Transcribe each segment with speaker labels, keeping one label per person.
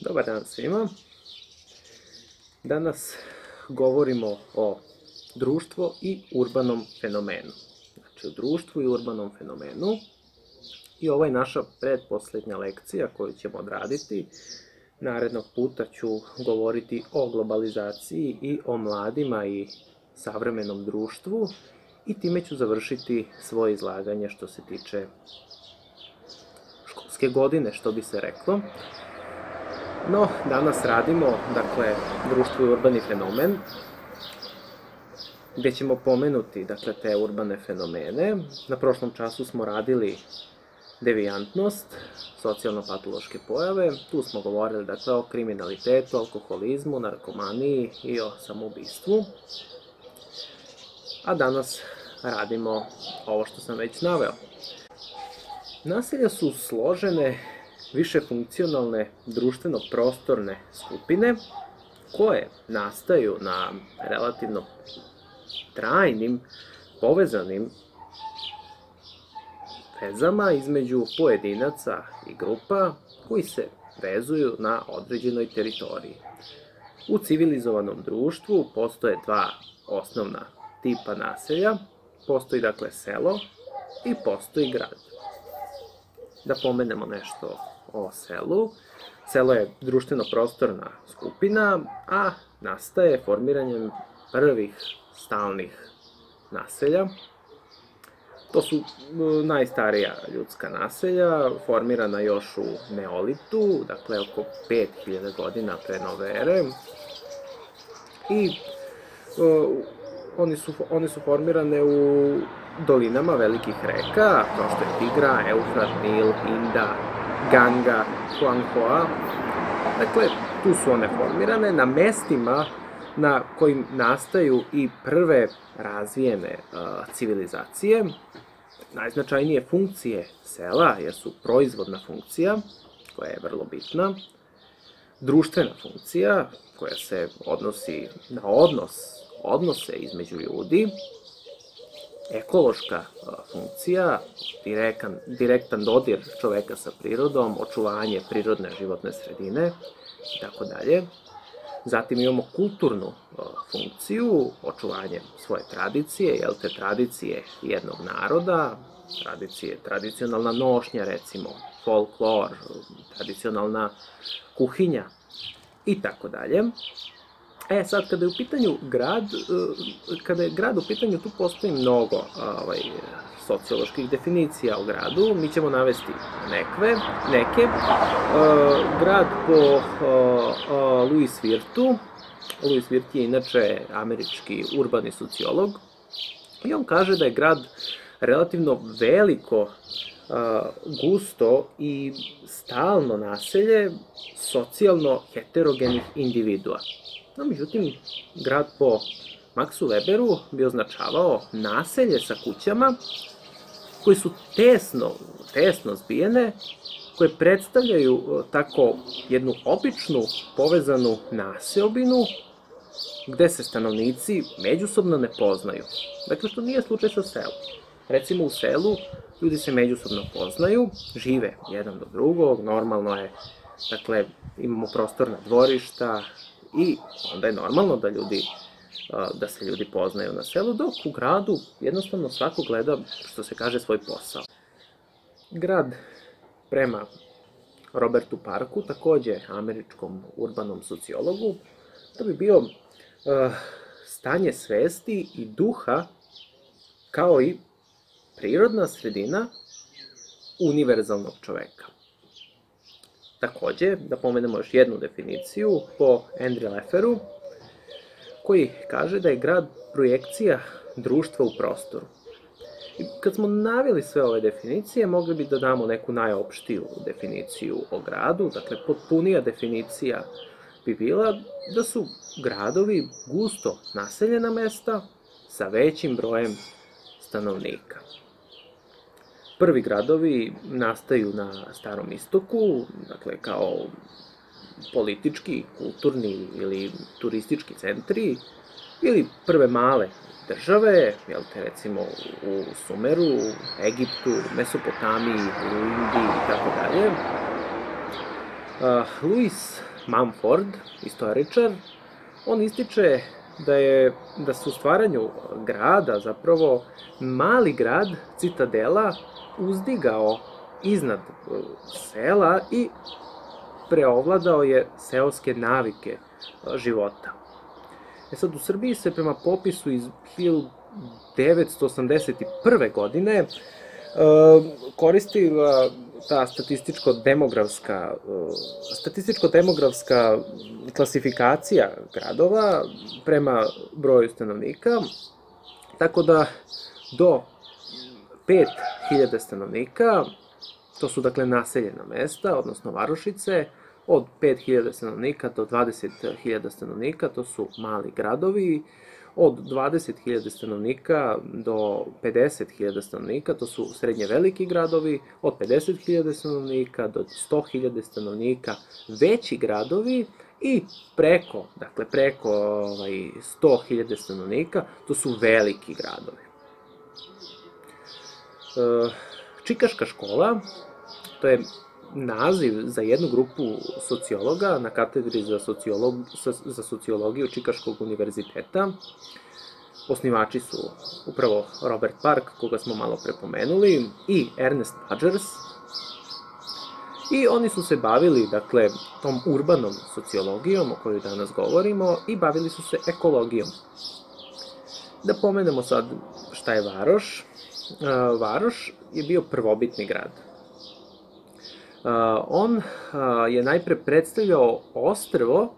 Speaker 1: Dobar dan svima. Danas govorimo o društvo i urbanom fenomenu. Znači o društvu i urbanom fenomenu. I ovo je naša predposlednja lekcija koju ćemo odraditi. Narednog puta ću govoriti o globalizaciji i o mladima i savremenom društvu i time ću završiti svoje izlaganje što se tiče školske godine, što bi se reklo. No, danas radimo, dakle, društvo urbani fenomen, gde ćemo pomenuti, dakle, te urbane fenomene. Na prošlom času smo radili devijantnost, socijalno-patološke pojave. Tu smo govorili, dakle, o kriminalitetu, alkoholizmu, narkomaniji i o samoubistvu. A danas radimo ovo što sam već naveo. Naselja su složene više funkcionalne društveno-prostorne skupine koje nastaju na relativno trajnim, povezanim vezama između pojedinaca i grupa koji se vezuju na određenoj teritoriji. U civilizovanom društvu postoje dva osnovna tipa naselja, postoji dakle selo i postoji grad. Da pomenemo nešto o selu. Selo je društveno-prostorna skupina, a nastaje formiranjem prvih stalnih naselja. To su najstarija ljudska naselja, formirana još u Neolitu, dakle oko 5000 godina pre nove ere. I uh, oni, su, oni su formirane u dolinama velikih reka, kao što je Tigra, Eufrat, Nil, Inda, Ganga, Huanghua. Dakle, tu su one formirane na mestima na kojim nastaju i prve razvijene civilizacije. Najznačajnije funkcije sela, jer su proizvodna funkcija, koja je vrlo bitna, društvena funkcija, koja se odnosi na odnos, odnose između ljudi, ekološka funkcija, direktan, direktan dodir čoveka sa prirodom, očuvanje prirodne životne sredine i tako dalje. Zatim imamo kulturnu funkciju, očuvanje svoje tradicije, jel te tradicije jednog naroda, tradicije, tradicionalna nošnja recimo, folklor, tradicionalna kuhinja i tako dalje. E, sad, kada je u pitanju grad, e, kada je grad u pitanju, tu postoji mnogo ovaj, socioloških definicija o gradu. Mi ćemo navesti neke. E, grad po e, Louis Virtu. Louis Virt je inače američki urbani sociolog. I on kaže da je grad relativno veliko, gusto i stalno naselje socijalno heterogenih individua. No, međutim, grad po Maxu Weberu bi označavao naselje sa kućama koji su tesno, tesno zbijene, koje predstavljaju e, tako jednu običnu povezanu naseobinu gde se stanovnici međusobno ne poznaju. Dakle, što nije slučaj sa selom. Recimo u selu ljudi se međusobno poznaju, žive jedan do drugog, normalno je, dakle, imamo prostorna dvorišta, I onda je normalno da ljudi da se ljudi poznaju na selu, dok u gradu jednostavno svako gleda, što se kaže, svoj posao. Grad prema Robertu Parku, takođe američkom urbanom sociologu, to bi bio stanje svesti i duha kao i prirodna sredina univerzalnog čoveka. Takođe, da pomenemo još jednu definiciju po Andrew Leferu, koji kaže da je grad projekcija društva u prostoru. I kad smo navili sve ove definicije, mogli bi da damo neku najopštiju definiciju o gradu, dakle potpunija definicija bi bila da su gradovi gusto naseljena mesta sa većim brojem stanovnika. Prvi gradovi nastaju na Starom istoku, dakle kao politički, kulturni ili turistički centri, ili prve male države, jel te recimo u Sumeru, Egiptu, Mesopotamiji, u Indiji i tako dalje. Louis Mumford, istoričar, on ističe da je da su stvaranju grada zapravo mali grad Citadela uzdigao iznad e, sela i preovladao je seoske navike e, života. E sad, u Srbiji se prema popisu iz 1981. godine uh, koristila ta statističko-demografska statističko-demografska klasifikacija gradova prema broju stanovnika, tako da do 5000 stanovnika, to su dakle naseljena mesta, odnosno varošice, od 5000 stanovnika do 20.000 stanovnika, to su mali gradovi, od 20.000 stanovnika do 50.000 stanovnika, to su srednje veliki gradovi, od 50.000 stanovnika do 100.000 stanovnika veći gradovi i preko, dakle preko ovaj, 100.000 stanovnika, to su veliki gradovi. E, Čikaška škola, to je naziv za jednu grupu sociologa na katedri za, sociolog, za sociologiju Čikaškog univerziteta. Osnivači su upravo Robert Park, koga smo malo prepomenuli, i Ernest Rogers. I oni su se bavili, dakle, tom urbanom sociologijom o kojoj danas govorimo i bavili su se ekologijom. Da pomenemo sad šta je Varoš. Varoš je bio prvobitni grad on je najpre predstavljao ostrvo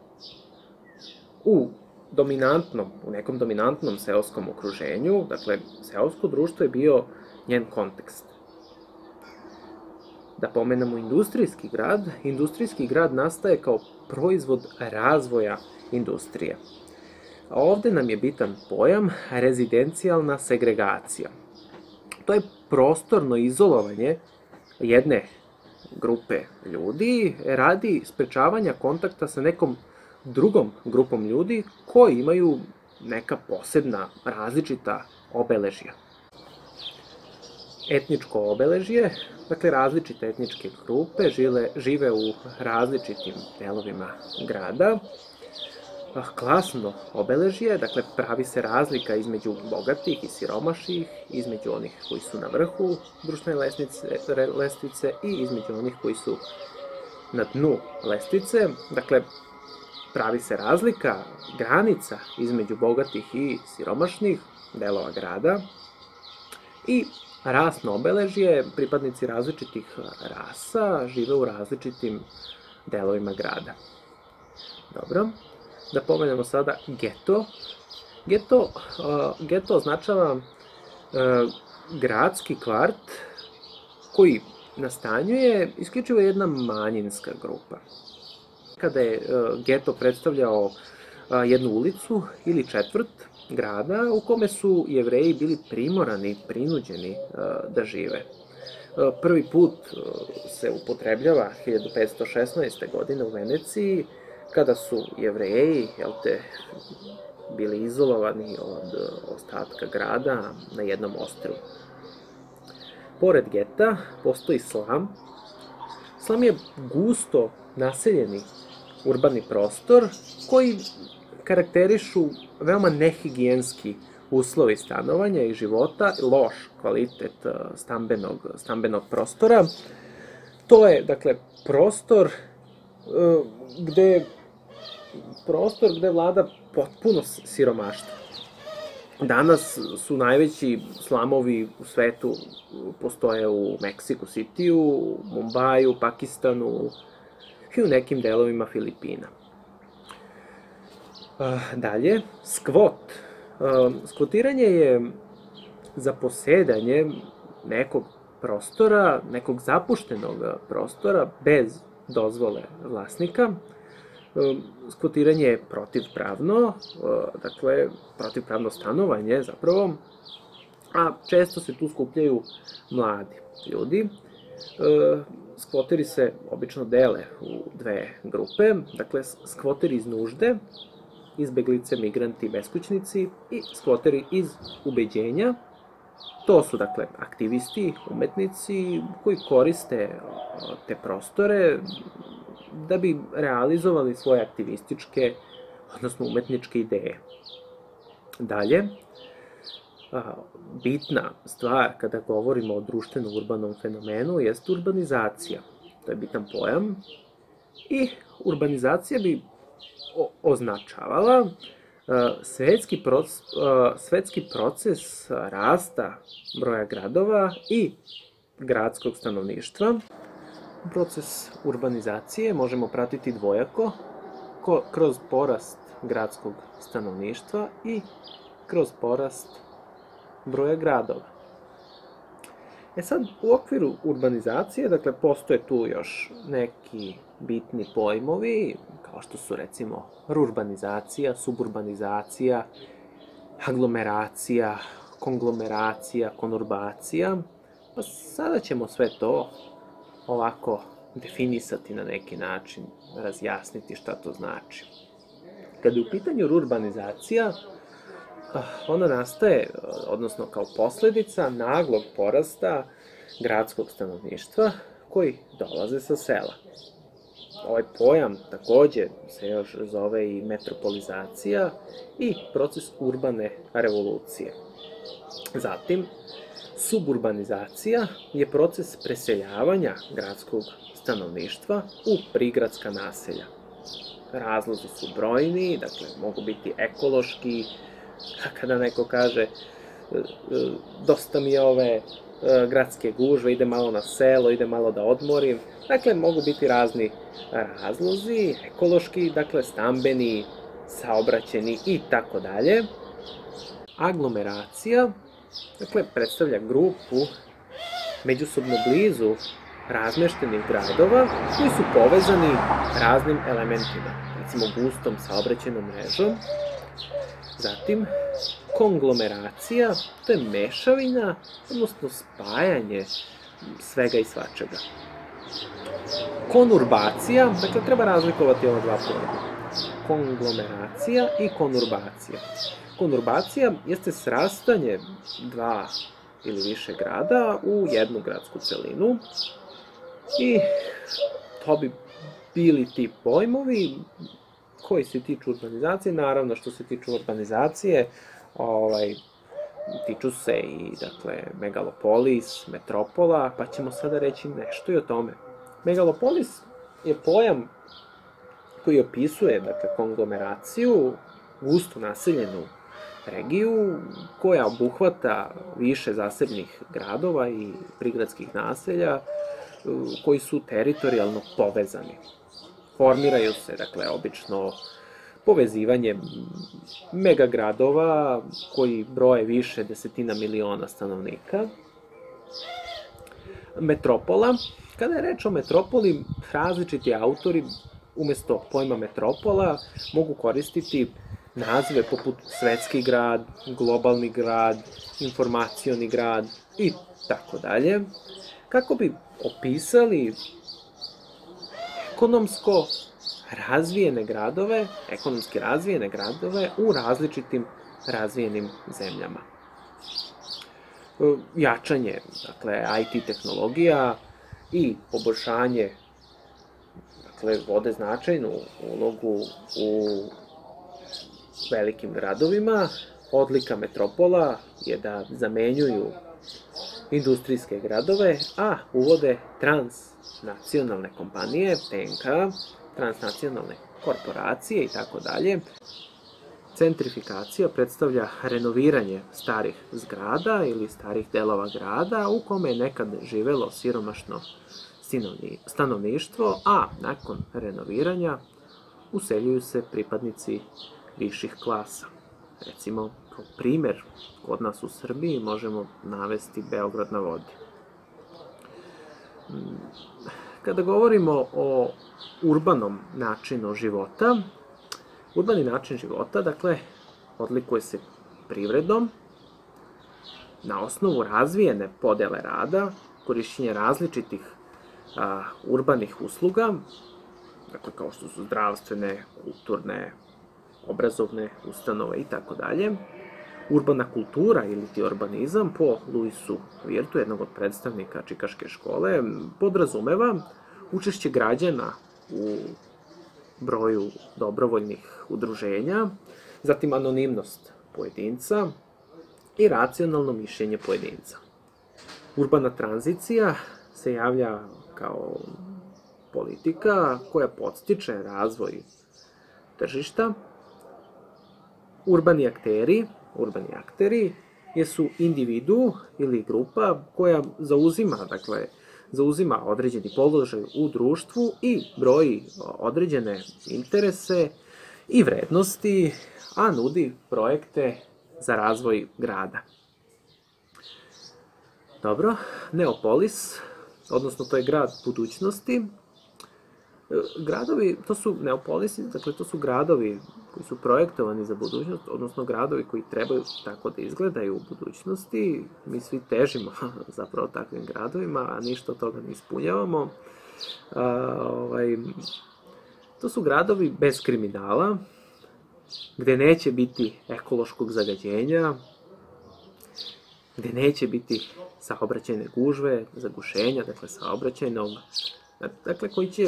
Speaker 1: u dominantnom, u nekom dominantnom seoskom okruženju, dakle, seosko društvo je bio njen kontekst. Da pomenemo industrijski grad, industrijski grad nastaje kao proizvod razvoja industrije. A ovde nam je bitan pojam rezidencijalna segregacija. To je prostorno izolovanje jedne grupe ljudi radi sprečavanja kontakta sa nekom drugom grupom ljudi koji imaju neka posebna, različita obeležja. Etničko obeležje, dakle različite etničke grupe žile, žive u različitim delovima grada, klasno obeležje, dakle pravi se razlika između bogatih i siromašnih, između onih koji su na vrhu društvene lestvice, lestvice i između onih koji su na dnu lestvice. Dakle, pravi se razlika, granica između bogatih i siromašnih delova grada i rasno obeležje, pripadnici različitih rasa žive u različitim delovima grada. Dobro da pomenemo sada geto. Geto, uh, geto označava uh, gradski kvart koji nastanjuje isključivo jedna manjinska grupa. Kada je uh, geto predstavljao jednu ulicu ili četvrt grada u kome su jevreji bili primorani, prinuđeni da žive. Prvi put se upotrebljava 1516. godine u Veneciji kada su jevreji, jel te, bili izolovani od ostatka grada na jednom ostrvu. Pored geta postoji slam. Slam je gusto naseljeni urbani prostor koji karakterišu veoma nehigijenski uslovi stanovanja i života, loš kvalitet e, stambenog, stambenog prostora. To je, dakle, prostor e, gde prostor gde vlada potpuno siromaštvo. Danas su najveći slamovi u svetu postoje u Mexico City, u Mumbaju, Pakistanu i u nekim delovima Filipina. Dalje, skvot. Skvotiranje je zaposedanje nekog prostora, nekog zapuštenog prostora bez dozvole vlasnika, skvotiranje je protivpravno, dakle, protivpravno stanovanje zapravo, a često se tu skupljaju mladi ljudi. Skvoteri se obično dele u dve grupe, dakle, skvoteri iz nužde, izbeglice, migranti, beskućnici i skvoteri iz ubeđenja. To su, dakle, aktivisti, umetnici koji koriste te prostore da bi realizovali svoje aktivističke, odnosno umetničke ideje. Dalje, bitna stvar kada govorimo o društveno-urbanom fenomenu jest urbanizacija. To je bitan pojam. I urbanizacija bi označavala svetski proces, svetski proces rasta broja gradova i gradskog stanovništva. Proces urbanizacije možemo pratiti dvojako kroz porast gradskog stanovništva i kroz porast broja gradova. E sad, u okviru urbanizacije, dakle, postoje tu još neki bitni pojmovi, kao što su recimo rurbanizacija, suburbanizacija, aglomeracija, konglomeracija, konurbacija. Pa sada ćemo sve to ovako definisati na neki način, razjasniti šta to znači. Kada je u pitanju urbanizacija, Ah, ona nastaje, odnosno kao posledica naglog porasta gradskog stanovništva koji dolaze sa sela. Ovaj pojam takođe se još zove i metropolizacija i proces urbane revolucije. Zatim, suburbanizacija je proces preseljavanja gradskog stanovništva u prigradska naselja. Razlozi su brojni, dakle, mogu biti ekološki, kada neko kaže e, e, dosta mi je ove e, gradske gužve, ide malo na selo, ide malo da odmorim. Dakle, mogu biti razni razlozi, ekološki, dakle, stambeni, saobraćeni i tako dalje. Aglomeracija, dakle, predstavlja grupu međusobno blizu razmeštenih gradova koji su povezani raznim elementima, recimo gustom saobraćenom mrežom, Zatim, konglomeracija, to je mešavina, odnosno spajanje svega i svačega. Konurbacija, dakle treba razlikovati ova dva pojma. Konglomeracija i konurbacija. Konurbacija jeste srastanje dva ili više grada u jednu gradsku celinu i to bi bili ti pojmovi koji se tiču urbanizacije, naravno što se tiču urbanizacije, ovaj, tiču se i, dakle, megalopolis, metropola, pa ćemo sada reći nešto i o tome. Megalopolis je pojam koji opisuje, dakle, konglomeraciju, gusto naseljenu regiju, koja obuhvata više zasebnih gradova i prigradskih naselja, koji su teritorijalno povezani formiraju se, dakle, obično povezivanjem megagradova koji broje više desetina miliona stanovnika. Metropola. Kada je reč o metropoli, različiti autori umesto pojma metropola mogu koristiti nazive poput svetski grad, globalni grad, informacioni grad i tako dalje, kako bi opisali ekonomsko razvijene gradove, ekonomski razvijene gradove u različitim razvijenim zemljama. Jačanje, dakle, IT tehnologija i poboljšanje, dakle, vode značajnu ulogu u velikim gradovima. Odlika metropola je da zamenjuju industrijske gradove, a uvode transnacionalne kompanije, TNK, transnacionalne korporacije i tako dalje. Centrifikacija predstavlja renoviranje starih zgrada ili starih delova grada u kome je nekad živelo siromašno stanovništvo, a nakon renoviranja useljuju se pripadnici viših klasa. Recimo, kao primer, kod nas u Srbiji možemo navesti Beograd na vodi. Kada govorimo o urbanom načinu života, urbani način života, dakle, odlikuje se privredom, na osnovu razvijene podele rada, korišćenje različitih urbanih usluga, dakle kao što su zdravstvene, kulturne, obrazovne ustanove i tako dalje. Urbana kultura ili ti urbanizam po Luisu Virtu, jednog od predstavnika Čikaške škole, podrazumeva učešće građana u broju dobrovoljnih udruženja, zatim anonimnost pojedinca i racionalno mišljenje pojedinca. Urbana tranzicija se javlja kao politika koja podstiče razvoj tržišta. Urbani akteri, urbani akteri jesu individu ili grupa koja zauzima, dakle, zauzima određeni položaj u društvu i broji određene interese i vrednosti, a nudi projekte za razvoj grada. Dobro, Neopolis, odnosno to je grad budućnosti, gradovi, to su neopolisi, dakle to su gradovi koji su projektovani za budućnost, odnosno gradovi koji trebaju tako da izgledaju u budućnosti. Mi svi težimo zapravo takvim gradovima, a ništa od toga ne ispunjavamo. A, ovaj, to su gradovi bez kriminala, gde neće biti ekološkog zagađenja, gde neće biti saobraćajne gužve, zagušenja, dakle saobraćajnog, dakle koji će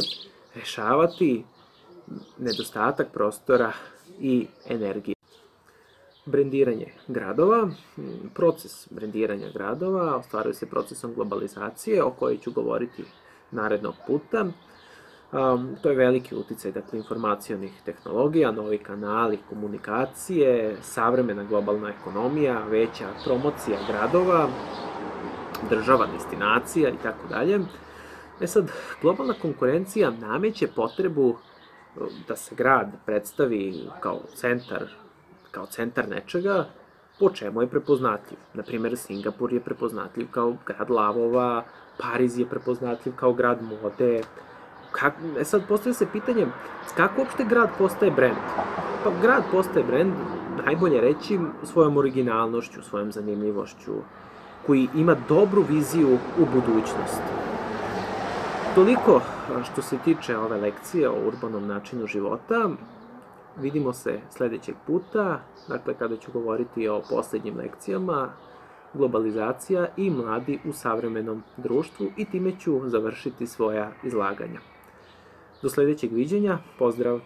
Speaker 1: rešavati nedostatak prostora i energije. Brendiranje gradova. Proces brendiranja gradova ostvaruje se procesom globalizacije, o kojoj ću govoriti narednog puta. Um, to je veliki uticaj dakle, informacijonih tehnologija, novi kanali komunikacije, savremena globalna ekonomija, veća promocija gradova, država, destinacija i tako dalje. E sad, globalna konkurencija nameće potrebu da se grad predstavi kao centar, kao centar nečega, po čemu je prepoznatljiv. Naprimer, Singapur je prepoznatljiv kao grad lavova, Pariz je prepoznatljiv kao grad mode. Kak, e sad, postoje se pitanje, kako uopšte grad postaje brend? Pa grad postaje brend, najbolje reći, svojom originalnošću, svojom zanimljivošću, koji ima dobru viziju u budućnosti. Toliko što se tiče ove lekcije o urbanom načinu života. Vidimo se sledećeg puta, dakle kada ću govoriti o poslednjim lekcijama, globalizacija i mladi u savremenom društvu i time ću završiti svoja izlaganja. Do sledećeg viđenja, pozdrav!